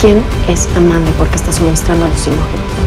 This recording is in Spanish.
¿Quién es Amanda porque por qué está suministrando alucinógenos?